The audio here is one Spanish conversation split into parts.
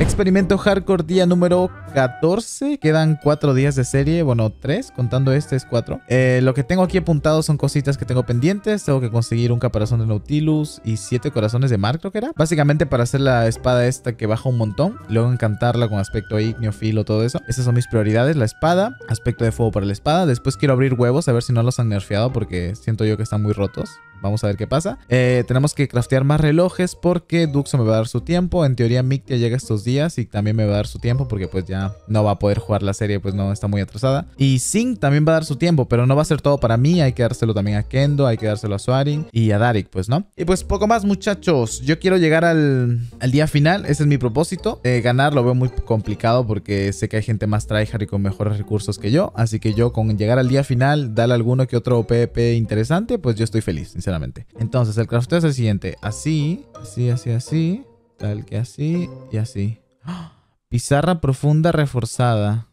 Experimento Hardcore día número 14. Quedan 4 días de serie. Bueno, 3. Contando este es 4. Eh, lo que tengo aquí apuntado son cositas que tengo pendientes. Tengo que conseguir un caparazón de Nautilus y 7 corazones de mar, creo que era. Básicamente para hacer la espada esta que baja un montón. Luego encantarla con aspecto ignio, filo, todo eso. Esas son mis prioridades. La espada. Aspecto de fuego para la espada. Después quiero abrir huevos a ver si no los han nerfeado porque siento yo que están muy rotos. Vamos a ver qué pasa. Eh, tenemos que craftear más relojes porque Duxo me va a dar su tiempo. En teoría Mictia llega estos días y también me va a dar su tiempo porque pues ya no va a poder jugar la serie, pues no está muy atrasada. Y Sing también va a dar su tiempo, pero no va a ser todo para mí. Hay que dárselo también a Kendo, hay que dárselo a Swaring y a Darik, pues no. Y pues poco más muchachos. Yo quiero llegar al, al día final. Ese es mi propósito. Eh, ganar lo veo muy complicado porque sé que hay gente más tryhard y con mejores recursos que yo. Así que yo con llegar al día final, darle alguno que otro PvP interesante, pues yo estoy feliz, sinceramente. Entonces, el crafteo es el siguiente. Así, así, así, así. Tal que así y así. Pizarra profunda reforzada.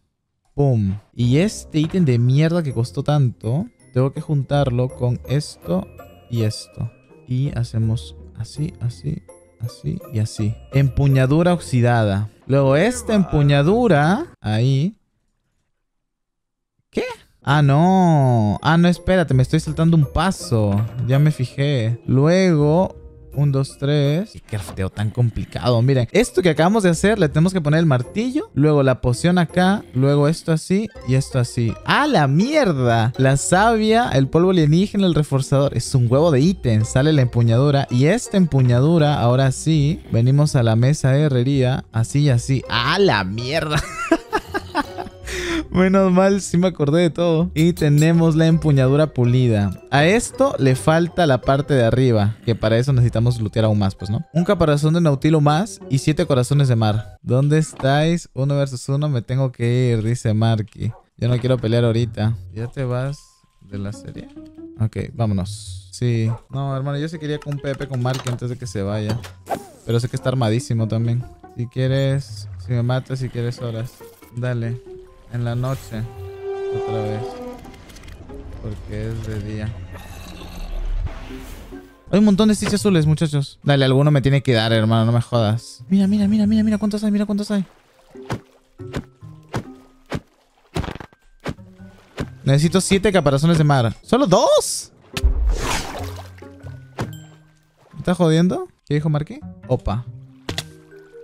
Pum. Y este ítem de mierda que costó tanto, tengo que juntarlo con esto y esto. Y hacemos así, así, así y así. Empuñadura oxidada. Luego esta empuñadura, ahí. ¿Qué? Ah, no. Ah, no, espérate, me estoy saltando un paso. Ya me fijé. Luego, un, dos, tres. Qué crafteo tan complicado. Miren, esto que acabamos de hacer, le tenemos que poner el martillo. Luego la poción acá. Luego esto así y esto así. ¡Ah, la mierda! La savia, el polvo alienígena, el reforzador. Es un huevo de ítem. Sale la empuñadura. Y esta empuñadura, ahora sí, venimos a la mesa de herrería. Así y así. ¡Ah, la mierda! Menos mal, sí me acordé de todo. Y tenemos la empuñadura pulida. A esto le falta la parte de arriba, que para eso necesitamos lootear aún más, pues, ¿no? Un caparazón de nautilo más y siete corazones de mar. ¿Dónde estáis? Uno versus uno, me tengo que ir, dice Marky. Yo no quiero pelear ahorita. ¿Ya te vas de la serie? Ok, vámonos. Sí. No, hermano, yo sí quería con Pepe con Marky antes de que se vaya. Pero sé que está armadísimo también. Si quieres, si me matas, si quieres horas. Dale. En la noche. Otra vez. Porque es de día. Hay un montón de stitches azules, muchachos. Dale, alguno me tiene que dar, hermano. No me jodas. Mira, mira, mira, mira, mira cuántos hay. Mira cuántos hay. Necesito siete caparazones de mar. ¿Solo dos? ¿Me estás jodiendo? ¿Qué dijo Marky? Opa.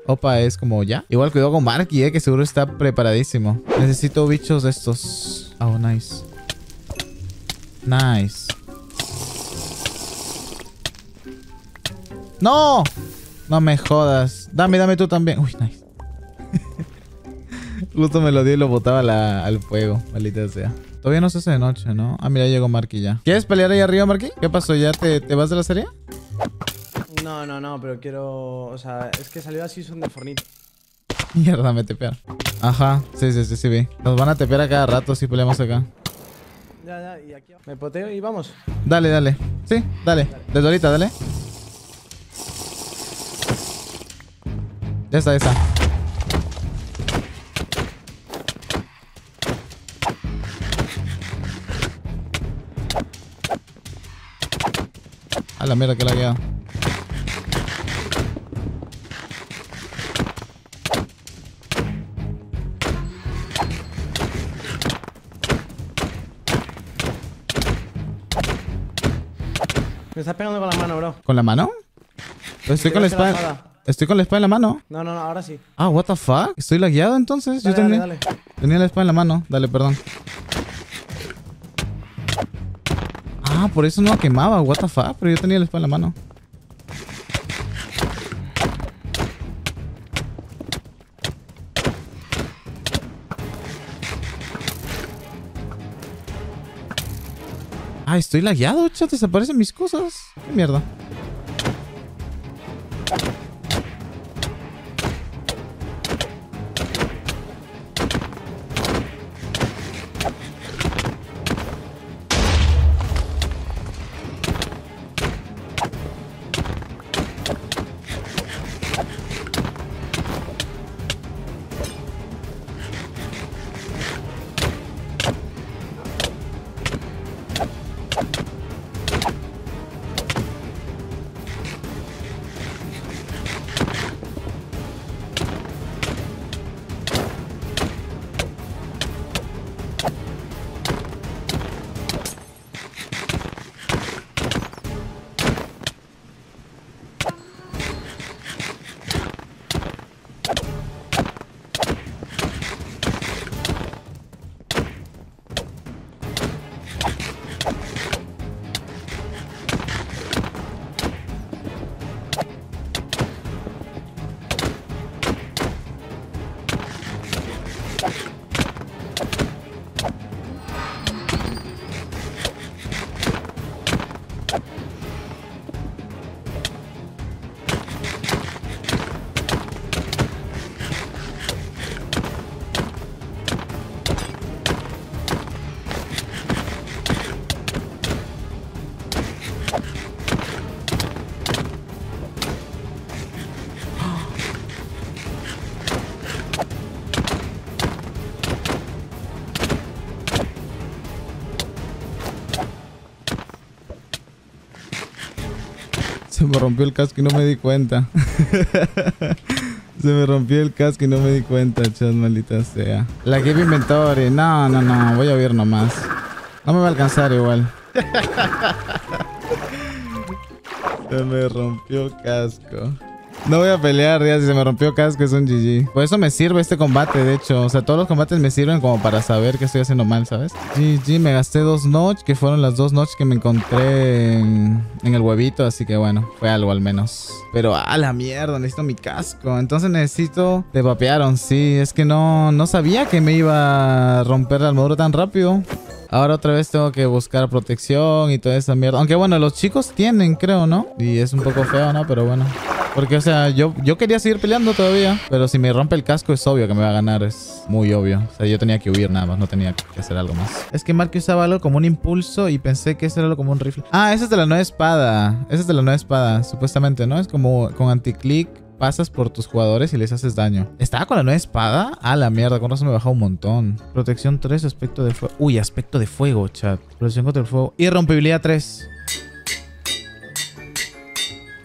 Opa es como ya. Igual cuidado con Marky, eh, que seguro está preparadísimo. Necesito bichos de estos. Oh, nice. Nice. ¡No! No me jodas. Dame, dame tú también. Uy, nice. Justo me lo dio y lo botaba al fuego. Maldita sea. Todavía no se hace de noche, ¿no? Ah, mira, llegó Marky ya. ¿Quieres pelear ahí arriba, Marky? ¿Qué pasó? ¿Ya te, te vas de la serie? No, no, no, pero quiero. O sea, es que salió así son de fornito. Mierda, me tepean. Ajá, sí, sí, sí, sí, vi. Nos van a tepear a cada rato si peleamos acá. Ya, ya, y aquí. Me poteo y vamos. Dale, dale. Sí, dale. Desde ahorita, dale. Ya está, ya está. A la mierda que la ha quedado. Estás pegando con la mano, bro. ¿Con la mano? Estoy con la espada. Estoy con la espada en la mano. No, no, no, ahora sí. Ah, what the fuck? Estoy lagueado entonces. Dale, Yo tenía, dale, dale. tenía la espada en la mano. Dale, perdón. Ah, por eso no quemaba. What the fuck? Pero yo tenía la espada en la mano. Ah, estoy lagueado, chat. Desaparecen mis cosas. Qué mierda. Rompió el casco y no me di cuenta. Se me rompió el casco y no me di cuenta, chat, maldita sea. La Game Inventory. No, no, no. Voy a ver nomás. No me va a alcanzar igual. Se me rompió el casco. No voy a pelear, ya si se me rompió casco es un GG. Por eso me sirve este combate, de hecho. O sea, todos los combates me sirven como para saber que estoy haciendo mal, ¿sabes? GG, me gasté dos notch, que fueron las dos notch que me encontré en, en el huevito. Así que bueno, fue algo al menos. Pero a la mierda, necesito mi casco. Entonces necesito... Te vapearon, sí. Es que no, no sabía que me iba a romper la armadura tan rápido. Ahora otra vez tengo que buscar protección y toda esa mierda. Aunque bueno, los chicos tienen, creo, ¿no? Y es un poco feo, ¿no? Pero bueno. Porque, o sea, yo, yo quería seguir peleando todavía. Pero si me rompe el casco es obvio que me va a ganar. Es muy obvio. O sea, yo tenía que huir nada más. No tenía que hacer algo más. Es que Mark usaba algo como un impulso y pensé que ese era algo como un rifle. Ah, esa es de la nueva espada. Esa es de la nueva espada, supuestamente, ¿no? Es como con anticlick pasas por tus jugadores y les haces daño. ¿Estaba con la nueva espada? Ah, la mierda, con razón me bajó un montón. Protección 3, aspecto de fuego. Uy, aspecto de fuego, chat. Protección contra el fuego. Y rompibilidad 3.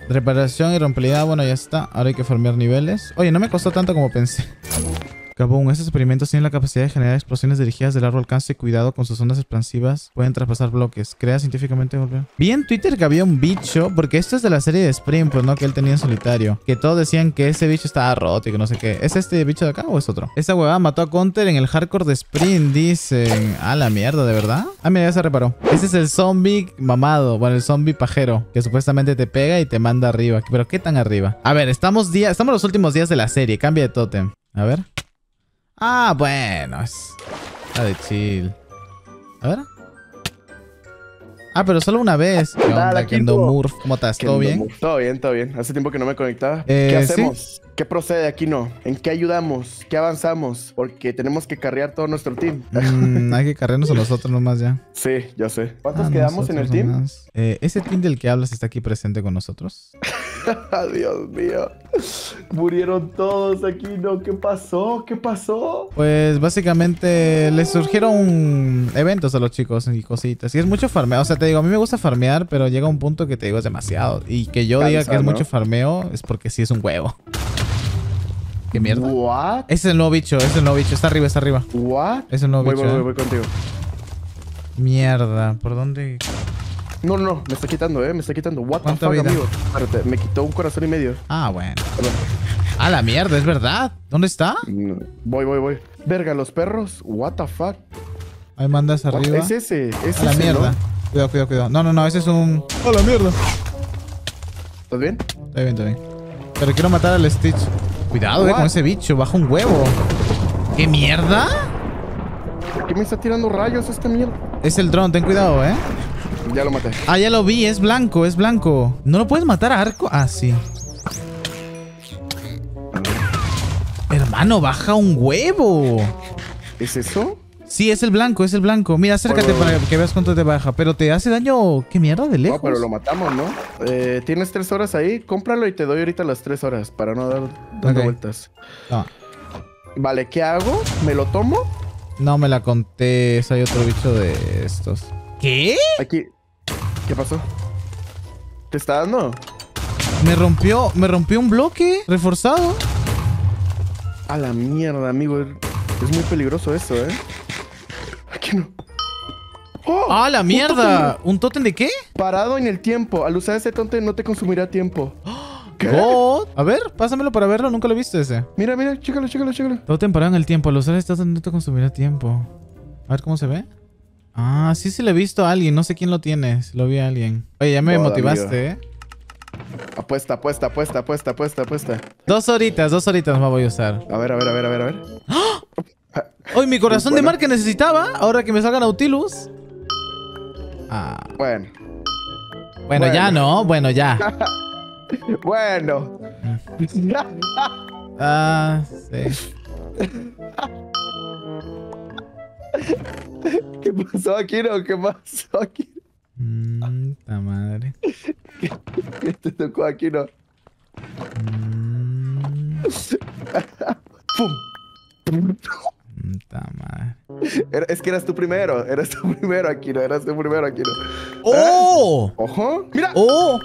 Reparación y rompibilidad, bueno, ya está. Ahora hay que farmear niveles. Oye, no me costó tanto como pensé. Kaboom, estos experimentos tienen la capacidad de generar explosiones dirigidas de largo alcance. Cuidado con sus ondas expansivas. Pueden traspasar bloques. Crea científicamente. Vi en Twitter que había un bicho, porque esto es de la serie de Spring, pues no, que él tenía en solitario. Que todos decían que ese bicho estaba roto y que no sé qué. ¿Es este bicho de acá o es otro? Esta huevada mató a Counter en el hardcore de Spring, dicen. Ah, la mierda, ¿de verdad? Ah, mira, ya se reparó. Ese es el zombie mamado. Bueno, el zombie pajero. Que supuestamente te pega y te manda arriba. Pero ¿qué tan arriba? A ver, estamos, día, estamos los últimos días de la serie. Cambia de tótem. A ver. Ah, bueno. Es... Está de chill. A ver. Ah, pero solo una vez. ¿Qué onda, Dale, Kendo Kendo. Murph? ¿Cómo estás? ¿Todo bien? Todo bien, todo bien. Hace tiempo que no me conectaba. Eh, ¿Qué sí. hacemos? ¿Qué procede aquí no? ¿En qué ayudamos? ¿Qué avanzamos? Porque tenemos que carrear todo nuestro team. Mm, hay que cargarnos a nosotros nomás ya. Sí, yo sé. ¿Cuántos Ah, quedamos en el team? Eh, ¿Ese team del que hablas está aquí presente con nosotros? Dios mío. Murieron todos aquí, ¿no? ¿Qué pasó? ¿Qué pasó? Pues básicamente les surgieron eventos a los chicos y cositas. Y es mucho farmeo. O sea, te digo, a mí me gusta farmear, pero llega un punto que te digo es demasiado. Y que yo diga que es mucho farmeo es porque sí es un huevo. ¿Qué mierda? ¿What? Ese es el nuevo bicho, ese es el nuevo bicho. Está arriba, está arriba. ¿What? Es el nuevo Voy, bicho. voy, ¿eh? voy, voy contigo. Mierda, ¿por dónde? No, no, no. Me está quitando, ¿eh? Me está quitando. What the ¿Cuánta fuck, vida? amigo? Espérate, me quitó un corazón y medio. Ah, bueno. Perdón. Ah, la mierda, es verdad. ¿Dónde está? No. Voy, voy, voy. Verga, los perros. What the fuck? Ahí mandas arriba. Es ese, es A la ese, mierda. ¿no? Cuidado, cuidado, cuidado. No, no, no, ese es un. ¡A la mierda! ¿Estás bien? Está bien, está bien. Pero quiero matar al Stitch. Cuidado, eh, con ese bicho. Baja un huevo. ¿Qué mierda? ¿Por qué me está tirando rayos esta mierda? Es el dron, ten cuidado, eh. Ya lo maté. Ah, ya lo vi, es blanco, es blanco. ¿No lo puedes matar a arco? Ah, sí. Hermano, baja un huevo. ¿Es eso? Sí, es el blanco, es el blanco. Mira, acércate para que veas cuánto te baja. Pero te hace daño. ¿Qué mierda de lejos? No, pero lo matamos, ¿no? Eh, Tienes tres horas ahí, cómpralo y te doy ahorita las tres horas para no dar dando vueltas. No, Vale, ¿qué hago? ¿Me lo tomo? no me la conté. Hay otro bicho de estos. ¿Qué? Aquí. ¿Qué pasó? ¿Te está dando? Me rompió, me rompió un bloque reforzado. A la mierda, amigo. Es muy peligroso eso, ¿eh? Aquí no. ¡Oh! ¡Ah, la mierda! ¿Un tótem de qué? tótem Parado en el tiempo. Al usar ese tonte no te consumirá tiempo. ¿Qué? God. A ver, pásamelo para verlo. Nunca lo he visto ese. Mira, mira, chécalo, chécalo, chécalo. Todo temporada en el tiempo. Al usar esta no te consumirá tiempo. A ver cómo se ve. Ah, sí, sí le he visto a alguien. No sé quién lo tiene. Si lo vi a alguien. Oye, ya me motivaste, ¿eh? Apuesta, apuesta, apuesta, apuesta, apuesta, apuesta. Dos horitas, dos horitas más voy a usar. A ver, a ver, a ver, a ver, a ver. ¡Ay, mi corazón de Bueno. mar que necesitaba! Ahora que me salga Nautilus. Ah, Bueno. bueno, ya no. Bueno, ya. Bueno. Ah, sí. ¿Qué pasó, Akiro? ¿Qué pasó, Akiro? Mm, ta madre. ¿Qué te tocó, Akiro? Mm, ¡Pum! mm. Era- es que eras tú primero. Eras tú primero, Akiro. Eras tú primero, Akiro. ¡Oh! ¡Ojo! ¡Mira! ¡Oh!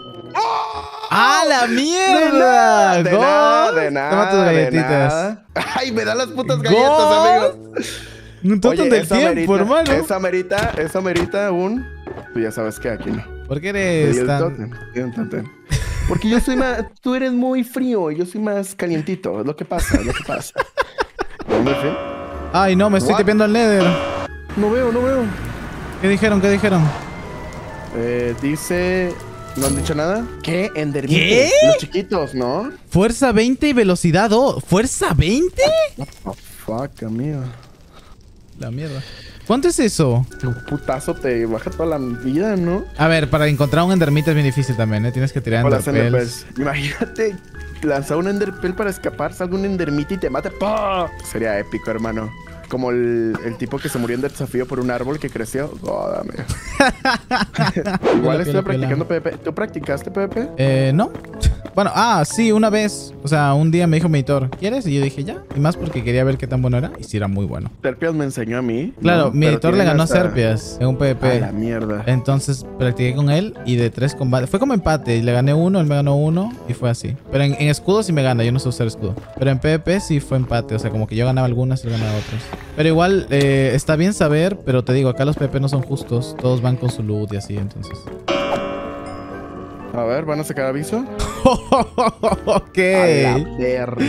¡Ah, la De mierda! nada, de nada, de Toma tus nada, de galletitas. nada. Ay, me dan las putas galletas, amigos. Un totum del tiempo, amerita- hermano. Eso amerita, eso amerita un... Tú ya sabes que aquí no. ¿Por qué eres tan...? tótem. Porque yo soy más... Tú eres muy frío y yo soy más calientito. Es lo que pasa, es lo que pasa. ¿Dónde fue? Ay, no, me estoy What? tipiendo el Nether. No veo, no veo. ¿Qué dijeron? ¿Qué dijeron? Eh, dice... ¿No han dicho nada? ¿Qué? Endermites. ¿Qué? Los chiquitos, ¿no? Fuerza 20 y velocidad 2. ¿Fuerza 20? Oh, fuck, amigo. La mierda. ¿Cuánto es eso? Un putazo te baja toda la vida, ¿no? A ver, para encontrar un endermita es bien difícil también, ¿eh? Tienes que tirar enderpearls. Imagínate lanzar un enderpell para escapar, salga un endermita y te mate. ¡Pah! Sería épico, hermano. Como el, el tipo que se murió en desafío por un árbol que creció. God, amigo. Igual estoy practicando PvP. ¿Tú practicaste PvP? Eh, no. Bueno, ah, sí, una vez. O sea, un día me dijo mi editor, ¿quieres? Y yo dije, ya. Y más porque quería ver qué tan bueno era. Y sí, era muy bueno. Serpias me enseñó a mí. Claro, ¿no? mi editor le ganó a Serpias en un A PvP. la mierda. Entonces practiqué con él y de tres combates. Fue como empate. Y le gané uno, él me ganó uno y fue así. Pero en, en escudo sí me gana, yo no sé usar escudo. Pero en PvP sí fue empate. O sea, como que yo ganaba algunas y él ganaba otras. Pero igual eh, está bien saber, pero te digo, acá los PvP no son justos. Todos van con su loot y así, entonces. A ver, ¿van a sacar aviso? ok. A la verga.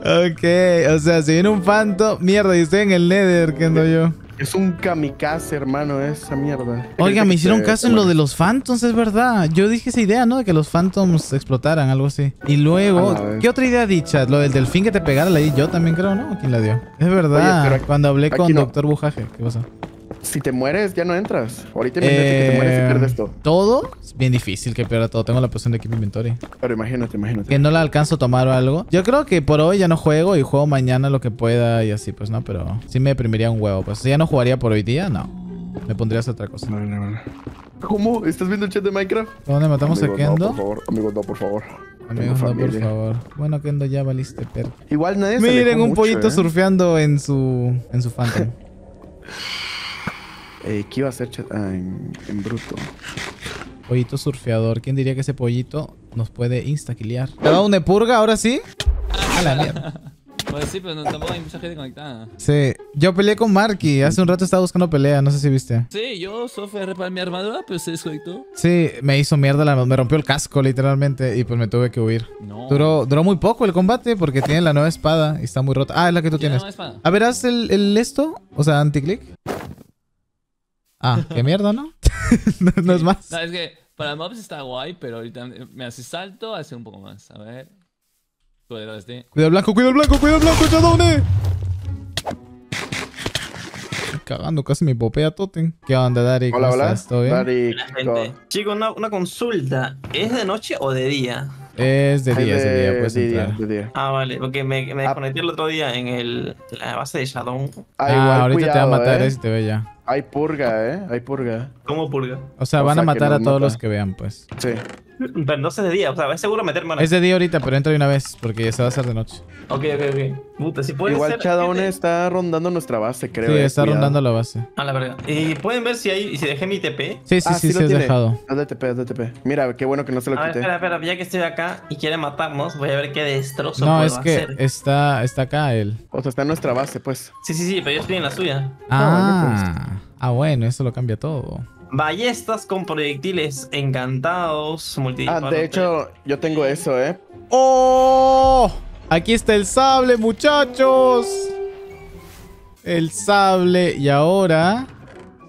Ok, o sea, si viene un Phantom, mierda, y estoy en el Nether, que ando yo. Es un kamikaze, hermano, esa mierda. Oiga, me hicieron caso en lo de los Phantoms, es verdad. Yo dije esa idea, ¿no? De que los Phantoms explotaran, algo así. Y luego. ¿qué otra idea dicha? Lo del delfín que te pegara, la di yo también creo, ¿no? ¿Quién la dio? Es verdad, Oye, cuando hablé con no. Doctor Bujaje, ¿qué pasó? Si te mueres, ya no entras. Ahorita imagínate que te mueres y Eh, pierdes todo. Todo, es bien difícil que pierda todo. Tengo la posición de Keep Inventory. Pero imagínate, imagínate. Que no la alcanzo a tomar o algo. Yo creo que por hoy ya no juego y juego mañana lo que pueda y así, pues no, pero sí me deprimiría un huevo. Pues si ya no jugaría por hoy día, no. Me pondría a hacer otra cosa. Vale, vale. ¿Cómo? ¿Estás viendo el chat de Minecraft? ¿Dónde matamos a Amigos, no, Kendo? por favor. Amigos, no, por favor. Amigos, no, por favor. Bueno, Kendo, ya valiste, per. Igual nadie Miren, un mucho, pollito ¿eh? surfeando en su en su Phantom. Eh, ¿Qué iba a hacer chat? Ah, en, en bruto. pollito surfeador. ¿Quién diría que ese pollito nos puede instaquilear? ¿Te va una purga ahora sí? A la mierda. Pues sí, pero no, tampoco hay mucha gente conectada. Sí. Yo peleé con Marky. Hace un rato estaba buscando pelea. No sé si viste. Sí, yo sufrí para mi armadura, pero se desconectó. Sí, me hizo mierda. La, me rompió el casco literalmente. Y pues me tuve que huir. No. Duró, duró muy poco el combate porque tiene la nueva espada y está muy rota. Ah, es la que tú ¿Tiene tienes. nueva espada? A ver, haz el, el esto. O sea, anti-click. Ah, qué mierda, ¿no? no, no es más. No, es que para mobs está guay, pero ahorita me hace salto, hace un poco más. A ver. Cuidado este. Cuidado el blanco, cuidado el blanco, cuidado el blanco, Chadone. Estoy cagando, casi me popea Totem. ¿Qué onda, Dari? Hola, ¿Cómo hola. estás? ¿Todo bien? Dari. Chicos, una, una consulta. ¿Es de noche o de día? Es de día, es de día, puedes de día, de día. Ah, vale, porque me, me Ah. desconecté el otro día en el, la base de Shadow. Ah, Ah, igual, ahorita te va a matar ¿eh? eh, si te ve ya. Hay purga, ¿eh? Hay purga. ¿Cómo purga? O sea, O van sea, a matar a todos mata. los que vean, pues. Sí. Pero no sé de día, o sea, es seguro meterme a la... Es de día ahorita, pero entra de una vez porque ya se va a hacer de noche. Ok, ok, ok. Puta, si pueden Igual Chadone está rondando nuestra base, creo. Sí, eh, está cuidado. rondando la base. A la verga. ¿Y pueden ver si hay, si dejé mi TP? Sí, sí, Ah, sí, sí sí, has dejado. Haz DTP, haz DTP. Mira, qué bueno que no se lo A ver, quité. espera, espera, ya que estoy acá y quiere matarnos, voy a ver qué destrozo No, puedo es que hacer. está, está acá él. O sea, está en nuestra base, pues. Sí, sí, sí, pero yo estoy en la suya. Ah, Ah, ah, bueno, eso lo cambia todo. Ballestas con proyectiles encantados. Ah, de hecho, yo tengo eso, ¿eh? ¡Oh! Aquí está el sable, muchachos. El sable. Y ahora...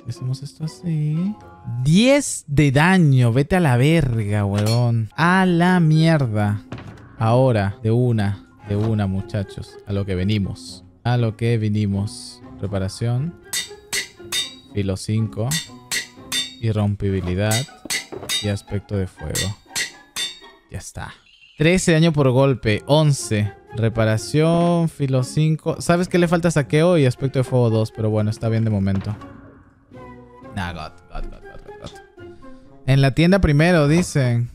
Hacemos esto así. 10 de daño. Vete a la verga, huevón. A la mierda. Ahora, de una. De una, muchachos. A lo que venimos. A lo que vinimos. Reparación. Filo 5. Irrompibilidad. Y aspecto de fuego. Ya está. 13 daño por golpe. 11. Reparación. Filo 5. ¿Sabes qué le falta saqueo y aspecto de fuego 2? Pero bueno, está bien de momento. Nah, God, God, God, God, God. En la tienda primero, dicen.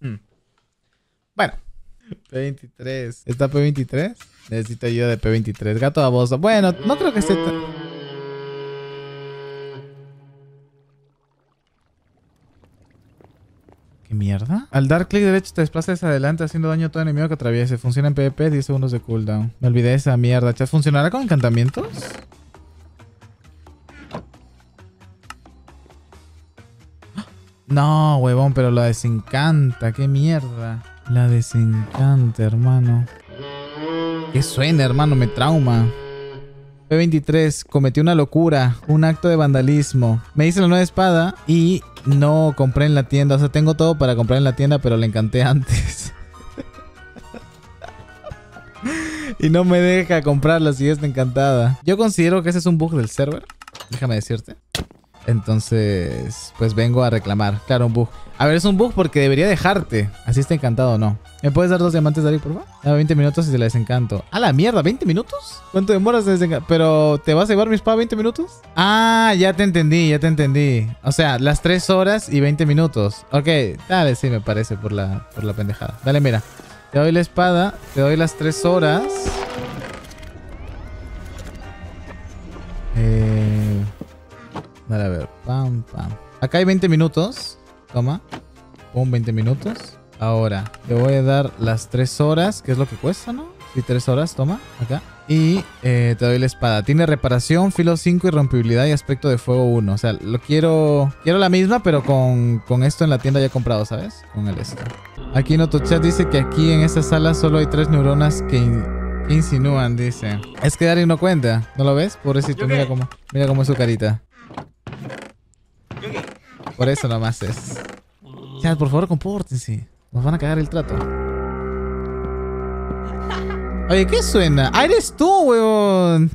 Hmm. Bueno. P23. ¿Está P23? Necesito ayuda de P23. Gato baboso. Bueno, no creo que esté tan... ¿Qué mierda? Al dar clic derecho te desplazas adelante haciendo daño a todo enemigo que atraviese. Funciona en PvP, 10 segundos de cooldown. Me olvidé de esa mierda. ¿funcionará con encantamientos? No, huevón, pero la desencanta. Qué mierda. La desencanta, hermano. Que suena, hermano, me trauma. P23, cometí una locura, un acto de vandalismo. Me hice la nueva espada y no compré en la tienda. O sea, tengo todo para comprar en la tienda, pero la encanté antes. y no me deja comprarla si está encantada. Yo considero que ese es un bug del server. Déjame decirte. Entonces, pues vengo a reclamar. Claro, un bug. A ver, es un bug porque debería dejarte. Así está encantado o no. ¿Me puedes dar dos diamantes, Dari, por favor? Dame 20 minutos y se la desencanto. ¡A la mierda! ¿20 minutos? ¿Cuánto demoras de desencanto? ¿Pero te vas a llevar mi espada 20 minutos? Ah, ya te entendí, ya te entendí. O sea, las 3 horas y 20 minutos. Ok, dale, sí, me parece por la, por la pendejada. Dale, mira. Te doy la espada, te doy las 3 horas. Eh... Dale, a ver. Pam, pam. Acá hay 20 minutos. Toma. Pum, 20 minutos. Ahora, te voy a dar las 3 horas, que es lo que cuesta, ¿no? Sí, 3 horas, toma. Acá. Y eh, te doy la espada. Tiene reparación, filo 5, irrompibilidad y aspecto de fuego 1. O sea, lo quiero... Quiero la misma, pero con, con esto en la tienda ya comprado, ¿sabes? Con el esto. Aquí Notochat dice que aquí en esta sala solo hay 3 neuronas que... in- que insinúan, dice. Es que Dari no cuenta, ¿no lo ves? Pobrecito, mira cómo, mira cómo es su carita. Por eso nomás es. Chat, por favor, compórtense. Nos van a cagar el trato. Oye, ¿qué suena? ¡Ah, eres tú, weón!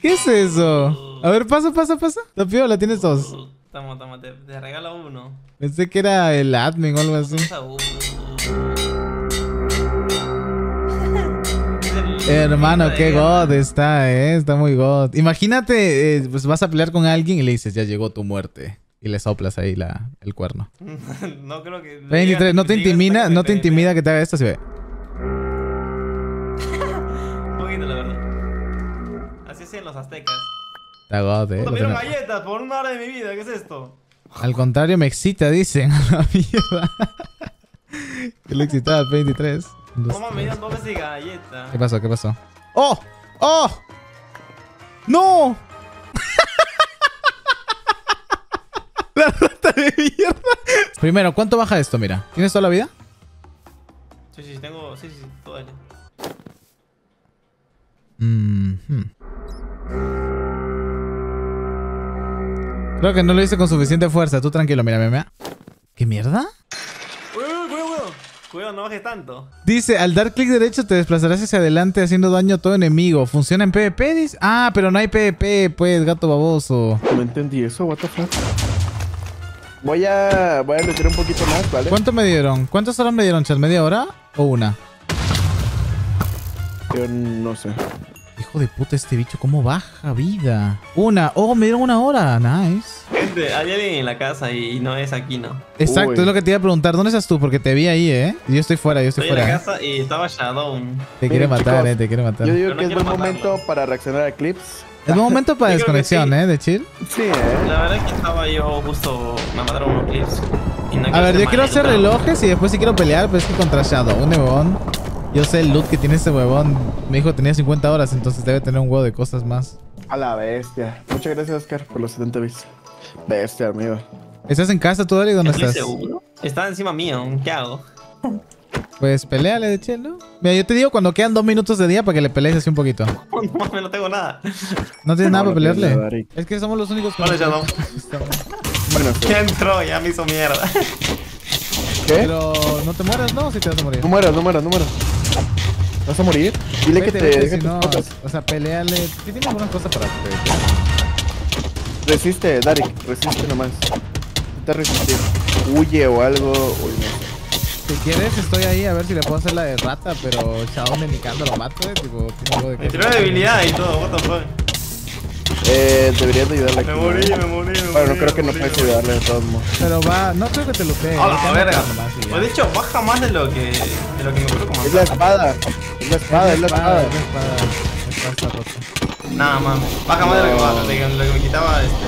¿Qué es eso? A ver, pasa, pasa, pasa. La piola, tienes dos. Toma, toma, te, te regalo uno. Pensé que era el admin o algo así. Hermano, qué god está, eh. Está muy god. Imagínate, eh, pues vas a pelear con alguien y le dices, ya llegó tu muerte. Y le soplas ahí la, el cuerno. no creo que. 23, no te intimida, no te intimida que te haga esto, si ve. Un poquito, la verdad. Así hacían los aztecas. Está god, eh. Puta, galletas por una hora de mi vida. ¿Qué es esto? Al contrario, me excita, dicen. A la mierda. que lo excitaba el 23. Dos, ¿Cómo me dieron dos veces galletas? ¿Qué pasó? ¿Qué pasó? ¡Oh! ¡Oh! ¡No! La rata de mierda. Primero, ¿cuánto baja esto? Mira, ¿tienes toda la vida? Sí, sí, tengo. Sí, sí, sí. Mhm. Creo que no lo hice con suficiente fuerza. Tú tranquilo, mira, mira, mira. ¿Qué mierda? Cuidado, cuidado. Cuidado, no bajes tanto. Dice, al dar clic derecho te desplazarás hacia adelante haciendo daño a todo enemigo. ¿Funciona en PvP? Dice. Ah, pero no hay PvP, pues, gato baboso. No entendí eso, what the fuck. Voy a, voy a meter un poquito más, ¿vale? ¿Cuánto me dieron? ¿Cuántas horas me dieron, chat? ¿Media hora o una? Yo no sé. Hijo de puta, este bicho, ¿cómo baja vida? Una. Oh, me dieron una hora. Nice. Gente, hay alguien en la casa y no es aquí, ¿no? Exacto, Uy. es lo que te iba a preguntar. ¿Dónde estás tú? Porque te vi ahí, ¿eh? Y Yo estoy fuera, yo estoy Estoy en la fuera. casa y estaba Shadow. Te quiere matar, chicos, eh, te quiere matar. Yo digo Yo no que es buen matarlo. momento para reaccionar a clips. Es buen momento para desconexión, sí. ¿eh? De chill. Sí, eh. La verdad es que estaba yo justo. Me mataron unos clips. y no A ver, yo quiero hacer relojes y después sí quiero pelear, pero es que contra Shadow, un nevón. Yo sé el loot que tiene este huevón. Me dijo que tenía 50 horas, entonces debe tener un huevo de cosas más. A la bestia. Muchas gracias, Oscar, por los 70 bits. Bestia, amigo. ¿Estás en casa tú, Dari? ¿Dónde ¿Estoy estás? seguro? Está encima mío, ¿qué hago? Pues peleale de chill, ¿no? Mira, yo te digo cuando quedan dos minutos de día para que le pelees así un poquito. No tengo nada. No tienes nada No, para pelearle. Es que somos los únicos que Vale, ya no. Bueno. ¿Quién entró? Ya me hizo mierda. ¿qué? Pero no te mueras, ¿no? Si te vas a morir. No mueras, no mueras, no mueras. ¿Vas a morir? Dile Vete, que te deje si tus no, cosas. o sea, peleale. Si tienes alguna cosa para Resiste, Darik, resiste nomás. Intenta resistir. Huye o algo. Uy, no. Si quieres, estoy ahí a ver si le puedo hacer la de rata, pero Shadow me nicando lo mato, eh. Tipo, tiene algo de Me tiró debilidad y todo, what the fuck. Eh, deberías de ayudarle aquí. Me ¿no? morí, me morí, me Bueno, morí, creo que me no morí, puedes me morí. ayudarle de todos modos. Pero va, no creo que te. A eh, la te verga. Pues de hecho, baja más de lo que, de lo que me ocurre como Es la espada. Es la espada, es la espada. Es la espada. La espada. Nada mames. Baja más de lo que No. baja, de que- lo que me quitaba este.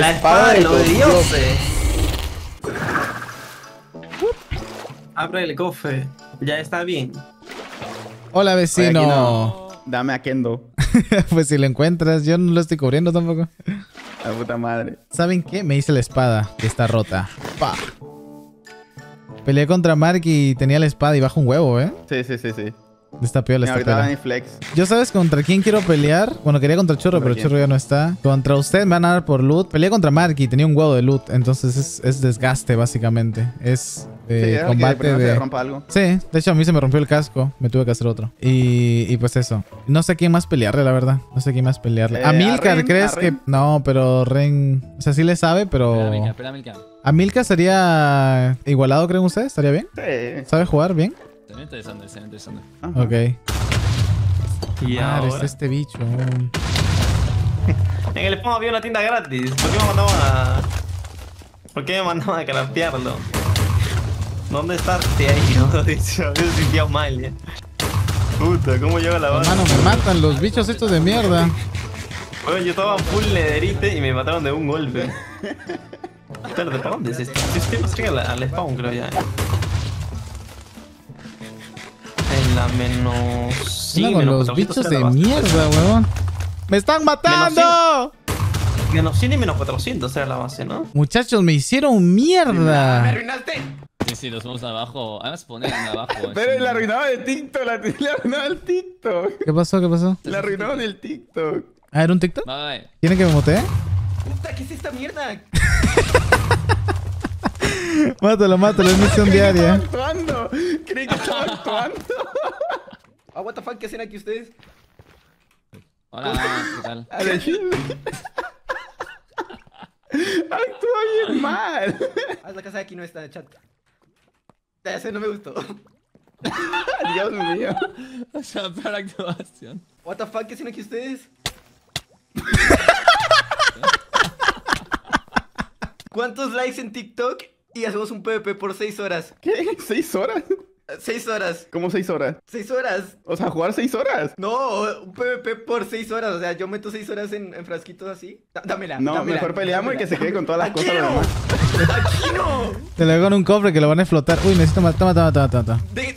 La Espada de los dioses. Abre el cofre. Ya está bien. Hola, vecino. no. Dame a Kendo. pues si lo encuentras, yo no lo estoy cubriendo tampoco. La puta madre. ¿Saben qué? Me hice la espada que está rota. Pa. Peleé contra Mark y tenía la espada y bajo un huevo, ¿eh? Sí, sí, sí, sí. Está piola, está ahorita va piola. flex. ¿Yo sabes contra quién quiero pelear? Bueno, quería contra Chorro, ¿Contra pero quién? Chorro ya no está. Contra usted me van a dar por loot. Peleé contra Mark y tenía un huevo de loot. Entonces es, es desgaste, básicamente. Es eh, sí, que combate se de... rompa algo. Sí, de hecho a mí se me rompió el casco. Me tuve que hacer otro. Y, y pues eso. No sé quién más pelearle, la verdad. No sé quién más pelearle. Eh, a Milcar, Ren, ¿crees a que...? No, pero Ren... O sea, sí le sabe, pero... Espera, Milka, espera, Milka. ¿A Milka sería igualado, creen ustedes? ¿Estaría bien? Sí. ¿Sabe jugar bien? Interesante, interesante. Ajá. Ok. Y Madre, ahora. está este bicho. En el spawn había una tienda gratis. ¿Por qué me mandaban a.? ¿Por qué me mandaban a craftearlo? ¿Dónde está este ahí? Yo sentía mal ya. Puta, ¿cómo llega la banda? Hermano, me matan los bichos estos de mierda. Bueno, yo estaba full nederite y me mataron de un golpe. Espérate, ¿para dónde es esto? Sí, Estoy más cerca al spawn, creo ya. La menos. Sí, menos los 400 bichos era de la mierda, weón. ¡Me están matando! Menos 100 y menos 400 era la base, ¿no? Muchachos, me hicieron mierda. arruinaste! Sí, sí, los vamos abajo. Además, poner abajo. Pero así. le arruinaban el TikTok, la, le arruinaban el TikTok. ¿Qué pasó? ¿Qué pasó? Le arruinaron el TikTok. Ah, ¿era un TikTok? Va, va, va. ¿Tiene que me mutee? Puta, ¿qué es esta mierda? Mátalo, mátalo, es misión Creí que estaba diaria. actuando. Creí que estaba actuando. What the fuck, ¿qué hacen aquí ustedes? Hola, ¿qué tal? Actúa bien mal. Ah, la casa de aquí no está el chat. Ya ese no me gustó. Dios mío. O sea, peor actuación. What the fuck, ¿qué hacen aquí ustedes? ¿Cuántos likes en TikTok? Y hacemos un PvP por 6 horas. ¿Qué? ¿Seis horas? 6 horas. ¿Cómo seis horas? 6 horas. O sea, jugar seis horas. No, un PvP por 6 horas. O sea, yo meto 6 horas en, en frasquitos así. Dá- dámela. No, dámela, mejor peleamos y que se quede con todas las Aquí cosas no. demás. Aquí no. Te lo hago en un cofre que lo van a explotar. Uy, necesito matar, matar, matar, matar, matar. De-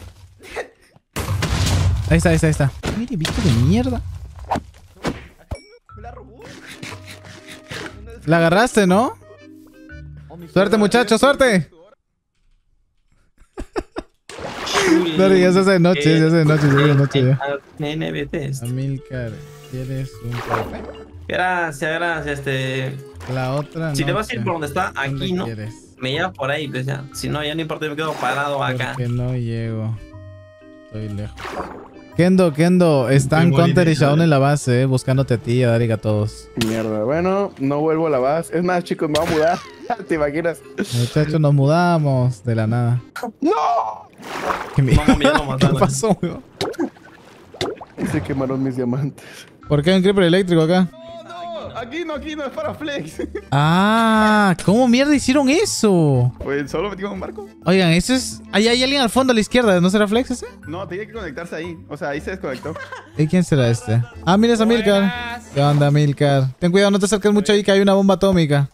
Ahí está, ahí está, ahí está. Mire, bicho de mierda. Me la robó. La agarraste, ¿no? Suerte, muchachos, suerte. Dale, ya se hace de noche, ya se hace de noche, ya se hace de noche ya. NBT. Amilcar, ¿quieres un cofre? Gracias, gracias. Este. La otra Si no te vas a ir por donde está, ¿Dónde aquí no. quieres? Me llevas por ahí, pues ya. Si no, ya no importa, me quedo parado acá. Porque no llego. Estoy lejos. Kendo, Kendo, están Counter y Shaun ¿eh? en la base, eh, buscándote a ti y a Darik a todos. Mierda. Bueno, no vuelvo a la base. Es más, chicos, me voy a mudar. ¿Te imaginas? Muchachos, nos mudamos de la nada. ¡No! ¿Qué, Vamos, a ¿Qué pasó, weón? Se quemaron mis diamantes. ¿Por qué hay un creeper eléctrico acá? No, aquí no, aquí no, es para flex. Ah, ¿cómo mierda hicieron eso? Pues solo metimos un barco. Oigan, eso es. Ahí hay alguien al fondo a la izquierda, ¿no será Flex ese? No, tenía que conectarse ahí. O sea, ahí se desconectó. ¿Y quién será este? Ah, mira, es Amilcar. ¿Qué onda, Amilcar? Ten cuidado, no te acerques mucho ahí que hay una bomba atómica.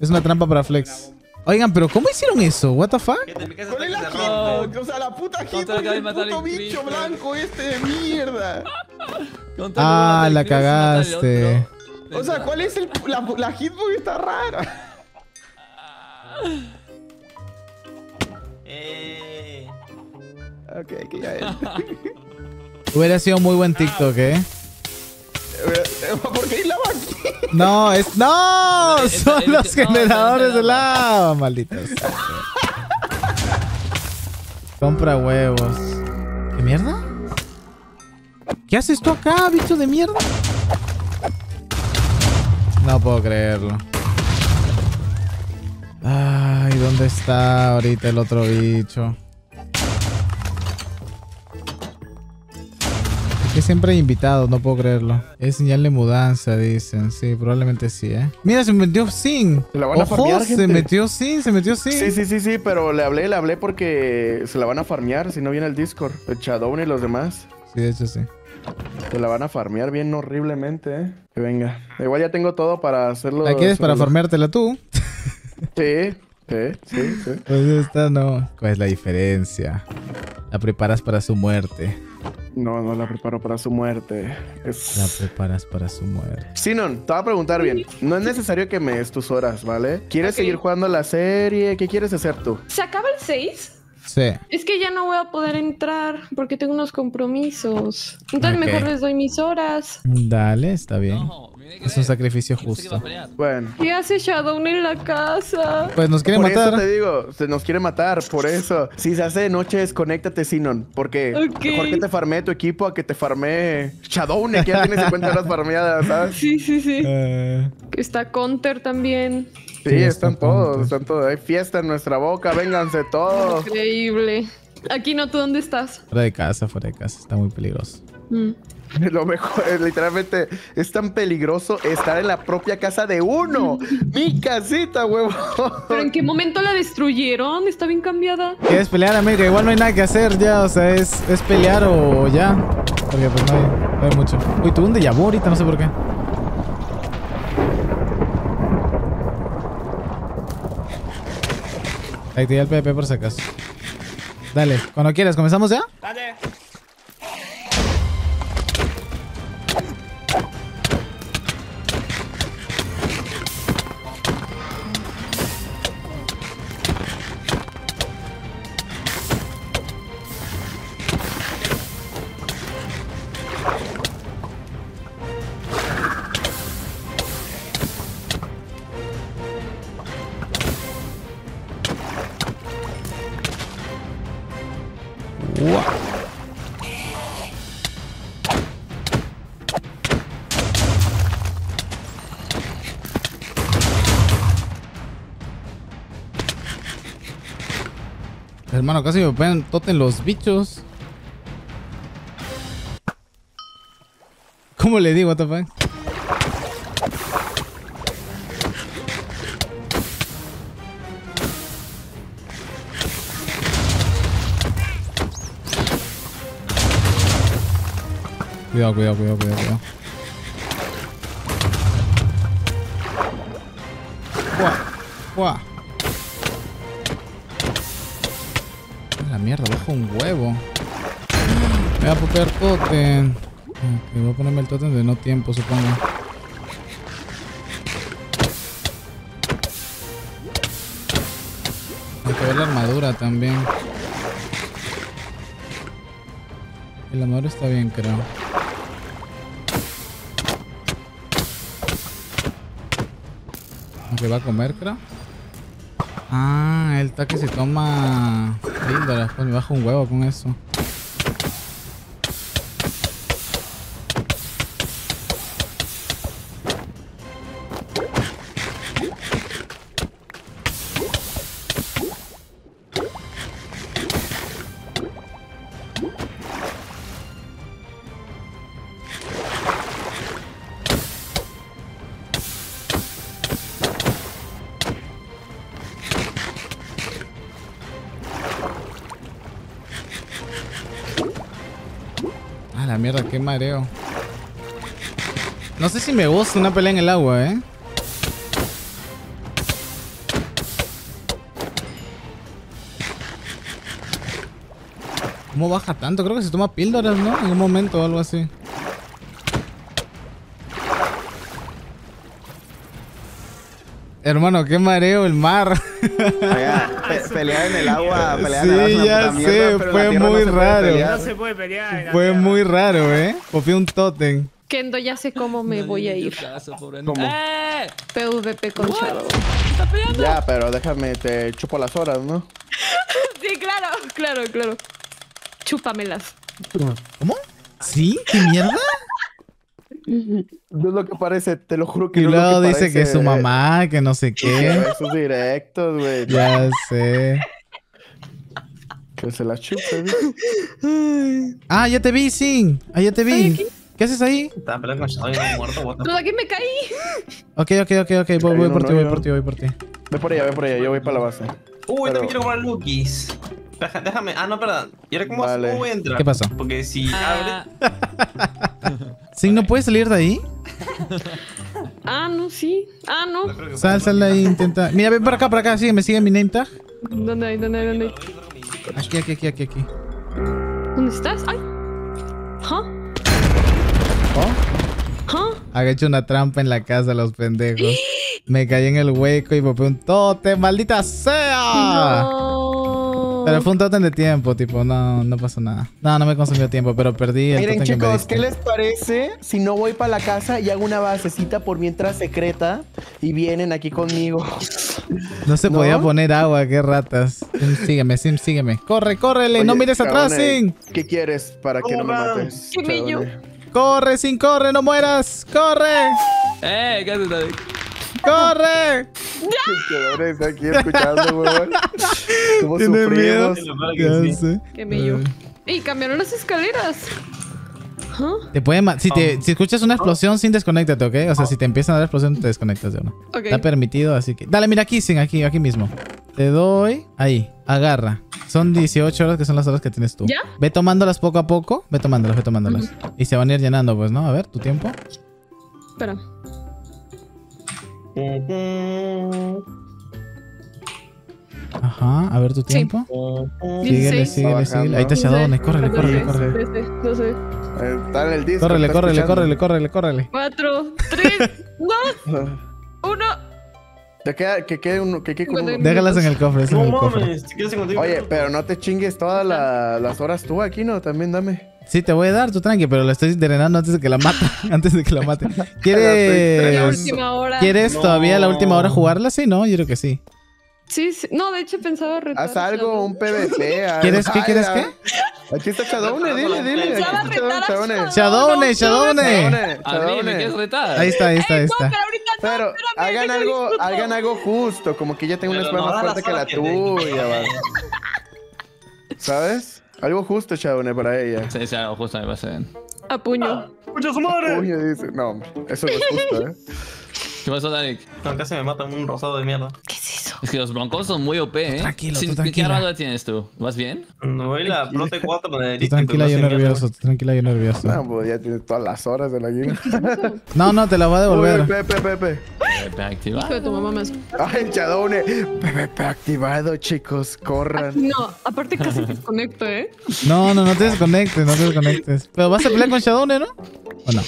Es una trampa para Flex. Oigan, pero ¿cómo hicieron eso? ¿What the fuck? Que te- mi casa ¿Cuál es está la que se rompe. hitbox? O sea, la puta Contra hitbox el puto bicho blanco este de mierda. Con Ah, la cagaste. O sea, ¿cuál es el. La, la hitbox está rara. Eh. Ok, que ya es. Hubiera sido muy buen TikTok, ¿eh? ¿Por qué hay lava aquí? No, es. ¡No! Esa- Son los no, generadores de lava, malditos. Compra huevos. ¿Qué mierda? ¿Qué haces tú acá, bicho de mierda? No puedo creerlo. Ay, ¿dónde está ahorita el otro bicho? Que siempre hay invitados, no puedo creerlo. Es señal de mudanza, dicen. Sí, probablemente sí, ¿eh? Mira, se metió sin. Se la van a Ojo, farmear, se metió sin, se metió sin. Sí, sí, sí, sí, pero le hablé, le hablé porque se la van a farmear si no viene el Discord. El Shadow y los demás. Sí, de hecho sí. Se la van a farmear bien horriblemente, eh. Que venga. Igual ya tengo todo para hacerlo. ¿La quieres para farmeártela tú? Sí, sí, sí, sí. Pues esta no. ¿Cuál es la diferencia? La preparas para su muerte. No, no la preparo para su muerte. Es... La preparas para su muerte. Sinon, te voy a preguntar bien. No es necesario que me des tus horas, ¿vale? ¿Quieres seguir jugando la serie? ¿Qué quieres hacer tú? ¿Se acaba el 6? Sí. Es que ya no voy a poder entrar porque tengo unos compromisos. Entonces mejor les doy mis horas. Dale, está bien. No, Es un sacrificio justo. Bueno. ¿Qué hace Shadow en la casa? Pues nos quieren por eso matar. te digo, se nos quiere matar, por eso. Si se hace de noche, desconéctate, Sinon. Porque mejor que te farmee tu equipo a que te farmee Shadowne, que ya tiene 50 horas farmeadas, ¿sabes? Sí, sí, sí. Eh, Está Counter también. Sí, Sí, están está todos, están todos. Hay fiesta en nuestra boca, vénganse todos. Increíble. Aquí no, ¿tú dónde estás? fuera de casa, fuera de casa. Está muy peligroso. Mm. Lo mejor, es, literalmente, es tan peligroso estar en la propia casa de uno. Mi casita, huevo. ¿Pero en qué momento la destruyeron? Está bien cambiada. ¿Quieres pelear, amiga? Igual no hay nada que hacer ya. O sea, es, es pelear o ya. Porque pues no hay, no hay mucho. Uy, tuve un déjà vu ahorita, no sé por qué. Activé el PvP por si acaso. Dale, cuando quieras, ¿comenzamos ya? Dale. Hermano, casi me pegan toten los bichos. ¿Cómo le digo, what the fuck? Cuidado, cuidado, cuidado, cuidado, cuidado. ¡Buah! ¡Buah! Mierda, bajo un huevo. Va a poner totem. Ok, voy a ponerme el totem de no tiempo, supongo. Hay que ver la armadura también. La armadura está bien, creo. Aunque va a comer, creo. Ah, el taque se toma píldoras, pues me bajo un huevo con eso. la mierda, qué mareo. No sé si me gusta una pelea en el agua, ¿eh? ¿Cómo baja tanto? Creo que se toma píldoras, ¿no? En un momento o algo así. Hermano, qué mareo el mar. Pe- pelear en el agua, pelear en el agua. Sí, ya mierda, sé, fue no muy raro. No se puede pelear. Fue tierra. muy raro, ¿eh? Copié un tótem. Kendo, ya sé cómo me voy a ir. ¿Cómo? ¡Eh! PvP con Shadow. ¿Está peleando? Ya, pero déjame, te chupo las horas, ¿no? Sí, claro, claro, claro. Chúpamelas. ¿Cómo? ¿Sí? ¿Qué mierda? No es lo que parece, te lo juro que Y no es lo luego que dice que es su mamá, que no sé qué. Esos directos, güey. Ya sé. Que se las chupe, güey. Ah, ya te vi, Sin. Ah, ya te vi. ¿Qué haces ahí? Estaba peleando con Shadow y muerto. what the Pues aquí me caí. Ok, ok, ok, ok. Voy, voy por ti, voy por ti, voy por ti. Ve por allá, ve por allá, yo voy para la base. Uy, Pero- también quiero comprar Lukis. Deja- Déjame. Ah, no, perdón. ¿Y ahora cómo, Vale. cómo voy a entrar? ¿Qué pasó? Porque si Ah, abre. Sin, ¿no puedes salir de ahí? Ah, no, sí. Ah, no. Sal, sal de ahí, intenta. Mira, ven para acá, para acá. Sígueme, sigue mi name tag. ¿Dónde hay? ¿Dónde hay? ¿Dónde hay? Aquí, aquí, aquí, aquí, aquí. ¿Dónde estás? ¡Ay! ¿Ah? ¿Ah? Haga hecho una trampa en la casa, los pendejos. Me caí en el hueco y popé un tótem, maldita sea. No. Pero fue un tótem de tiempo, tipo, no, no pasó nada. No, no me consumió tiempo, pero perdí el Miren, tótem que me chicos. ¿qué les parece si no voy para la casa y hago una basecita por mientras secreta y vienen aquí conmigo? No se ¿No? podía poner agua, qué ratas. Sim, sígueme, Sim, sígueme. Corre, córrele, no mires atrás, Sim. ¿Qué quieres para que no me mates? Corre, Sim, corre, no mueras. Corre, ¡Eh! ¿Qué haces, David? Corre. Cabrones, aquí escuchando, weón. ¿Cómo Tiene miedo. que Ya sí. sé. Qué bello. Eh, ¡Ey, cambiaron las escaleras! ¿Ah? Te puede si, te, si escuchas una explosión, sin desconéctate, ¿ok? O sea, si te empiezan a dar explosión, te desconectas de uno. Ok. Está permitido, así que. Dale, mira aquí, sin aquí, aquí mismo. Te doy. Ahí, agarra. Son 18 horas que son las horas que tienes tú. ¿Ya? Ve tomándolas poco a poco. Ve tomándolas, ve tomándolas. Y se van a ir llenando, pues, ¿no? A ver, tu tiempo. Espera. Ajá, a ver tu tiempo. Síguele, 16. síguele, Va síguele. Ahí está 12, Shadowne, córrele, córrele, 12, córrele. 13, 12, Eh, Está en el disco. Córrele, córrele, córrele, córrele, córrele. 4, 3, 2, 1. Te queda, que quede uno, que quede con uno. Déjalas en el cofre, en el. Oye, pero no te chingues todas la- las horas tú aquí, ¿no? También dame. Sí, te voy a dar, tú tranqui, pero la estoy drenando antes de que la mate. antes de que la mate. La ¿Quieres, última hora. ¿quieres No. todavía la última hora jugarla? Sí, ¿no? Yo creo que sí. Sí, sí. No, de hecho pensaba retar. Haz algo, un PvP. algo. ¿Quieres qué? ¿Quieres qué? Aquí está Shadowne, dile, dile. Aquí Pensaba está retar a Shadowne. Shadow. Shadowne, Shadowne. Shadowne, A mí, ¿me quieres Shadowne. retar? Ahí está, ahí está, ahí está. Pero hagan algo, hagan algo justo, como que ella tenga una espada más fuerte que la tuya, ¿vale? ¿Sabes? Algo justo, Shadowne, para ella. Sí, sí, algo justo me pasa. A puño. ¡Mucha su madre! Uy, dice, no, hombre, eso no es justo, ¿eh? ¿Qué pasó, Danik? No, casi me matan un rosado de mierda. ¿Qué es eso? Es que los broncos son muy OP, ¿eh? Tranquilo, Sí, tú ¿Qué armadura tienes tú? ¿Vas bien? No voy la Prote 4 de Tú tranquila, yo nervioso, tranquila, yo No, nervioso. pues ya tienes todas las horas de la guía. No, no, te la voy a Uy, devolver. Pepe, Pepe. PvP activado. Hijo de tu mamá más. Ay, Shadowne. PvP activado, chicos, corran. No, aparte casi desconecto, ¿eh? No, no, no te desconectes, no te desconectes. Pero vas a pelear con Shadowne, ¿no? ¿O no?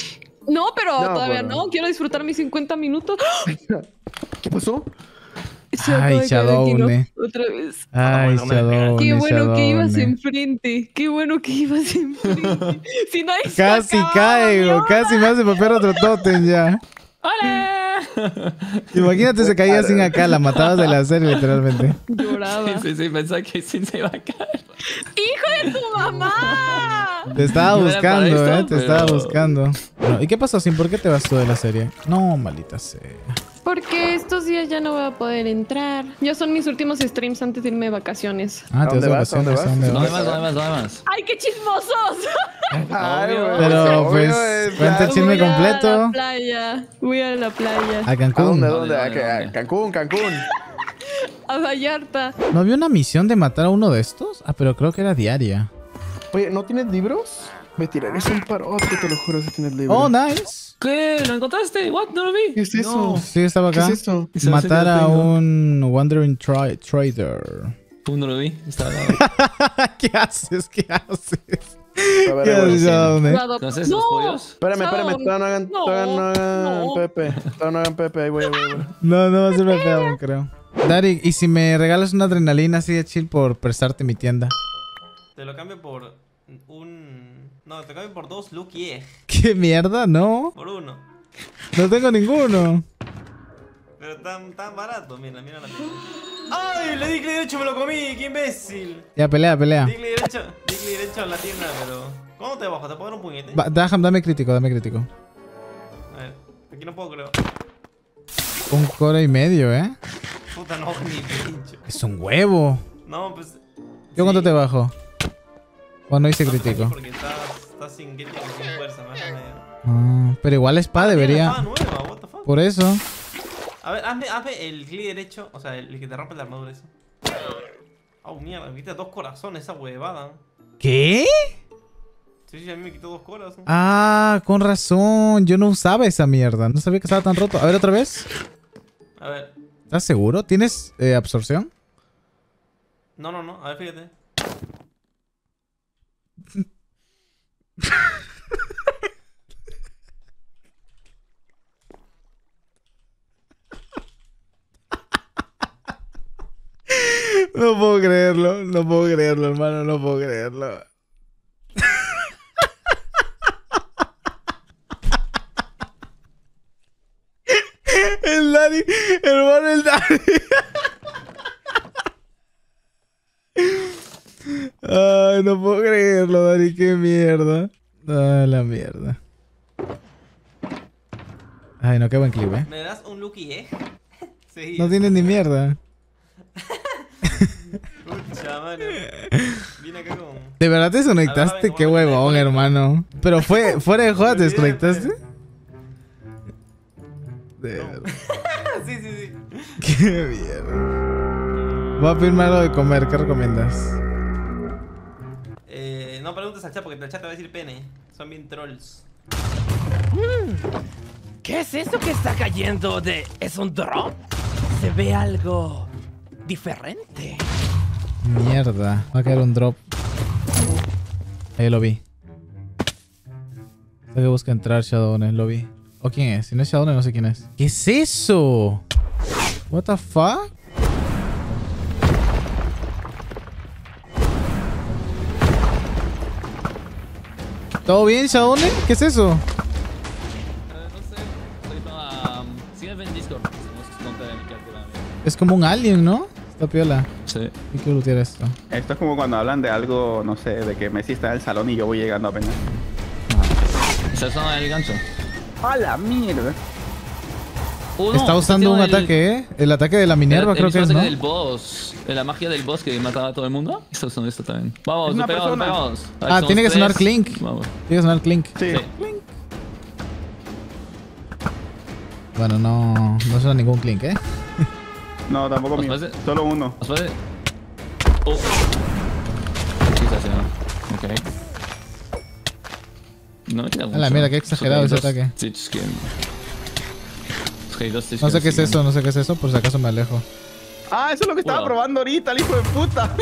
No, pero No, todavía bueno. no. Quiero disfrutar mis 50 minutos. ¿Qué pasó? Ay. Shadowne. Otra vez. Ay, no me Shadowne, Qué bueno que ibas enfrente. Qué bueno que ibas enfrente. si no, se Casi caigo, casi me hace papel otro totem ya. ¡Hola! Imagínate se caía sin acá, la matabas de la serie literalmente. Lloraba. Sí, sí, sí, pensaba que sí se iba a caer. ¡Hijo de tu mamá! Te estaba buscando, esto, eh, te estaba buscando. Bueno, ¿Y qué pasó, Sin? ¿Por qué te vas tú de la serie? No, maldita sea. Porque estos días ya no voy a poder entrar. Ya son mis últimos streams antes de irme de vacaciones. Ah, te dónde vas? ¿A dónde vacaciones, ¿a dónde ¿Dónde vas? ¿Dónde vas? ¿Dónde vas? ¡Ay, qué chismosos! Ay, Obvio. Pero, obvio, pues, es cuenta el chisme Voy a completo. la playa. Voy a la playa. A ¿A Cancún. dónde, ¿No dónde? ¿A ¿Dónde, qué? dónde? A Cancún, Cancún. A Vallarta. había una misión de matar a uno de estos? Ah, pero creo que era diaria. Oye, ¿no tienes libros? Me tirarías un parote, te lo juro, si tienes libros. Oh, nice. ¿Qué? ¿Lo encontraste? ¿What? ¿No lo vi? ¿Qué es eso? Sí, estaba ¿Qué acá. es esto? Eso Matar a un Wandering tra- Trader. Pum, no lo vi. Estaba ¿Qué haces? ¿Qué haces? A ver, ¿Qué haces, ¡No! los pollos? Espérame, espérame, todavía no hagan, No, todavía no hagan no. Pepe. Todavía no hagan Pepe, ahí voy, ahí voy. No, no va a ser feo, creo. Dari, ¿y si me regalas una adrenalina así de chill por prestarte mi tienda? Te lo cambio por un. No, te cambio por dos Lucky Egg. ¿Qué mierda? No, Por uno. no tengo ninguno. Pero tan, tan barato, mira, mira la tienda. ¡Ay! Le di clic derecho, me lo comí, qué imbécil. Ya, pelea, pelea. Di clic derecho, di clic derecho en la tienda, pero. ¿Cómo te bajo? ¿Te puedo dar un puñete? Daham, dame crítico, dame crítico. A ver, aquí no puedo, creo. Un core y medio, ¿eh? Puta, no, ni pincho. Es un huevo. No, pues. ¿Yo cuánto sí. te bajo? Bueno, hice No, crítico. Porque sin crítico, sin fuerza, más o menos. Ah, pero igual la espada Mira, la debería... espada nueva, what the fuck. Por eso. A ver, hazme, hazme el clic derecho, o sea, el que te rompe la armadura eso. Oh, mierda, me quita dos corazones esa huevada. ¿Qué? Sí, sí, a mí me quitó dos corazones. Ah, con razón. Yo no usaba esa mierda. No sabía que estaba tan roto. A ver, otra vez. A ver, ¿Estás seguro? ¿Tienes eh, absorción? no, no, no, a ver, fíjate. No puedo creerlo. No puedo creerlo, hermano. No puedo creerlo. El Dani, hermano, el Dani. Ay, no puedo creerlo, Dani, qué mierda. Ay, la mierda. Ay, no, qué buen clip, eh. ¿Me das un Lucky Egg? sí. No tienes ni mierda. Escucha, mano. Vine acá con. ¿De verdad te desconectaste? ver, Qué huevón, hermano. Pero fue fuera de juego, ¿te desconectaste? De verdad. sí, sí, sí. Qué mierda. Voy a pedirme algo de comer, ¿qué recomiendas? Eh, no preguntes al chat porque el chat te va a decir pene. Son bien trolls. ¿Qué es eso que está cayendo de... ¿Es un drop? Se ve algo... diferente. Mierda. Va a caer un drop. Ahí lo vi. Tengo que busca entrar Shadowne, lo vi. ¿O quién es? Si no es Shadowne, no sé quién es. ¿Qué es eso? What the fuck? ¿Todo bien, Shadowne? ¿Qué es eso? Como un alien, ¿no? Está piola. Sí. Y quiero lootear esto. Esto es como cuando hablan de algo, no sé, de que Messi está en el salón y yo voy llegando apenas. ¿Esa es el gancho? ¡A la mierda! Oh, no, Está usando un el- ataque, ¿eh? El ataque de la Minerva, el- creo el que es, ¿no? del boss. La magia del boss que mataba a todo el mundo. Está usando esto también. Vamos, pegamos, pegamos. Ah, tiene que sonar. Clink. Vamos. Tiene que sonar Clink. Sí. Sí. Bueno, no, no suena ningún Clink, ¿eh? No, tampoco mío. parece- Solo uno. ¿Os puede? Oh. Está haciendo. Ok. No me queda mucho. la mierda, qué exagerado ese ataque. No sé qué es eso, no sé qué es eso, por si acaso me alejo. Ah, eso es lo que estaba Wow. probando ahorita, el hijo de puta.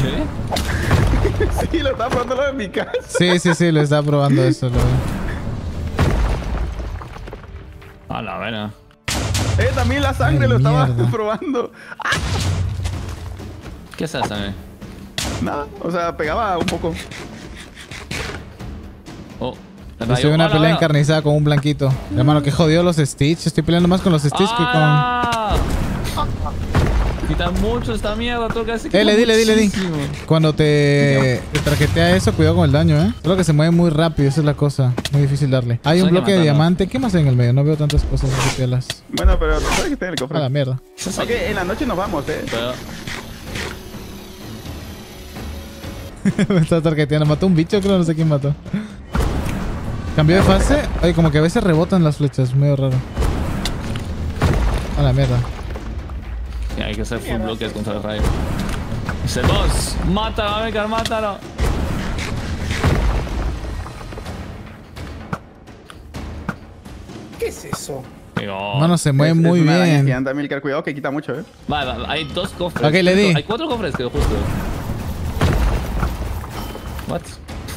¿Qué? sí, lo estaba probando lo de mi casa. Sí, sí, sí, lo estaba probando eso. Lo... A la vera. Eh, también la sangre Ay, lo estaba probando. ¿Qué haces, sangre? Nada, o sea, pegaba un poco. Oh. Estoy en una pelea encarnizada con un blanquito. Hermano, que jodido los Stitch. Estoy peleando más con los Stitch que con. Quita mucho esta mierda, toca así. Eh, le di, le di, le di. Cuando te, te traquetea eso, cuidado con el daño, ¿eh? Solo que se mueve muy rápido, esa es la cosa. Muy difícil darle. Hay un bloque de diamante. ¿Qué más hay en el medio? No veo tantas cosas así. Bueno, pero sabes que está en el A la cofre. mierda. Ok, en la noche nos vamos, eh. Me está targeteando. Mató un bicho, creo, no sé quién mató. Cambió de fase. Ay, como que a veces rebotan las flechas. Medio raro. A la mierda. Sí, hay que hacer full bloques contra el rayo. Ese boss. Mátalo, América, mátalo. ¿Qué es eso? Mano, se mueve Es- es muy una bien. Milcar, cuidado que quita mucho, eh. Vale, vale, hay dos cofres. Ok, le di. Hay cuatro cofres, creo, justo. What?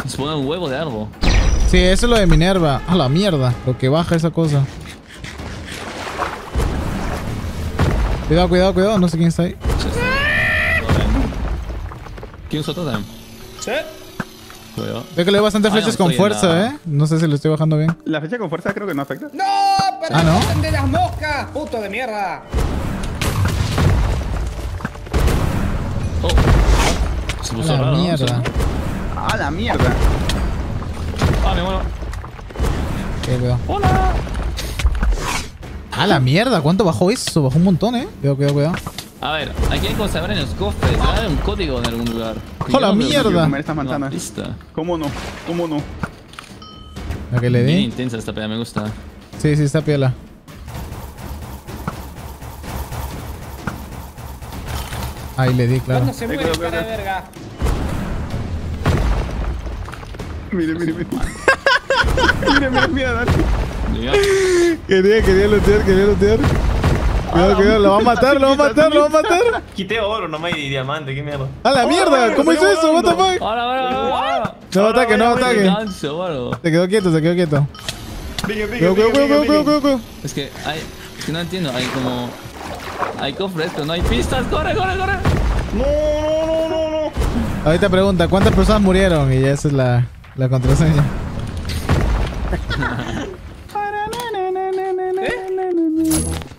Se pone un huevo de algo. Sí, eso es lo de Minerva. A la mierda. Lo que baja esa cosa. Cuidado, cuidado, cuidado. No sé quién está ahí. ¿Quién usó totem? Sí. Cuidado. Veo que le doy bastante Ah, no, flechas con fuerza, ¿eh? No sé si lo estoy bajando bien. La flecha con fuerza creo que no afecta. ¡No! ¡Pero Ah, ¿no? de las moscas! ¡Puto de mierda! Oh. Se A puso la raro, ¿no? mierda. ¡A la mierda! Ah, me muero. Cuidado, cuidado. Hola. A la mierda. ¿Cuánto bajó eso? Bajó un montón, ¿eh? Cuidado, cuidado, cuidado. A ver, aquí hay cosas ver en los cofres. Debe haber un código en algún lugar. ¡Hola, mierda! Comer estas manzanas. ¿Cómo no? ¿Cómo no? La que le Bien di. intensa esta pelea, me gusta. Sí, sí, está piola. Ahí le di, claro. ¿Cuándo se muere, cara de verga? Mire, mire, mire. mire, mire, mire, dale. Quería, quería lootear, quería lootear. Cuidado, cuidado. Lo va a matar, lo va a matar, lo va a matar. Quité oro nomás y diamante, qué mierda. ¡A la mierda! ¿Cómo hizo eso? ¿What the fuck? Ahora, ahora, ahora. No ataque, no ataque. Se quedó quieto, se quedó quieto. Cuidado, cuidado, cuidado, cuidado. Es que hay. Es que no entiendo, hay como. Hay cofres, pero no hay pistas. ¡Corre, corre, corre! No, no, no, no, no. Ahorita pregunta, ¿cuántas personas murieron? Y ya esa es la, la contraseña.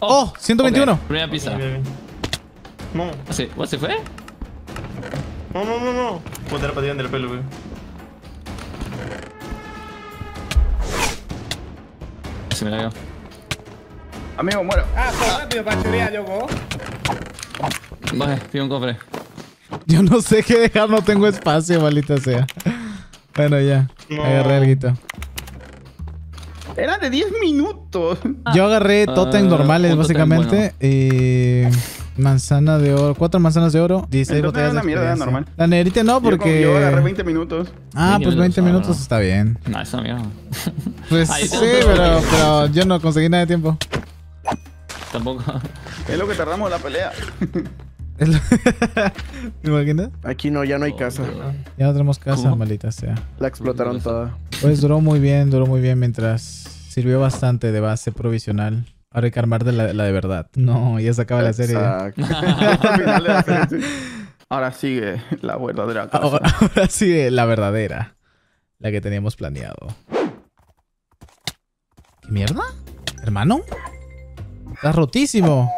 ¡Oh! 121. Ok, Primera pista. Bien. No, Sí, ¿what se fue? no, no, no, no. Puedo tener patilla del pelo, güey. Se me la Amigo, muero. Ah, todo rápido para chorear, loco. Vale, pido un cofre. Yo no sé qué dejar, no tengo espacio, maldita sea. Bueno, ya. No. Agarré algo. De 10 minutos. Yo agarré totem Ah, normales, un tótem básicamente. Y manzana de oro. Cuatro manzanas de oro. 16 El tótem botellas de mierda, normal. La negrita no, porque... Yo, yo agarré 20 minutos. Ah, 20 pues 20 minutos, minutos ah. está bien. No, eso mierda. Pues Ahí sí, pero, pero yo no conseguí nada de tiempo. Tampoco. Es lo que tardamos la pelea. ¿Me imaginas? Aquí no, ya no hay casa. Ya no tenemos casa, ¿Cómo? maldita sea. La explotaron toda. Pues duró muy bien, duró muy bien mientras sirvió bastante de base provisional. Ahora hay que armar de la, la de verdad. No, ya se acaba la serie. Exacto. Al final de la serie, sí. Ahora sigue la verdadera casa. Ahora, ahora sí, la verdadera. La que teníamos planeado. ¿Qué mierda? ¿Hermano? Estás rotísimo.